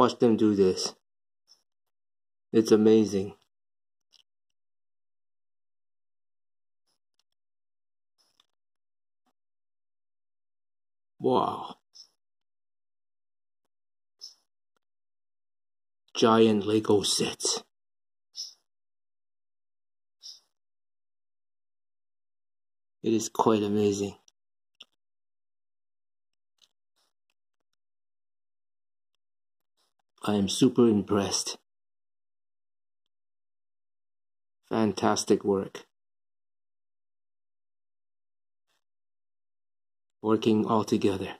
Watch them do this. It's amazing. Wow. Giant Lego sets. It is quite amazing. I am super impressed. Fantastic work. Working all together.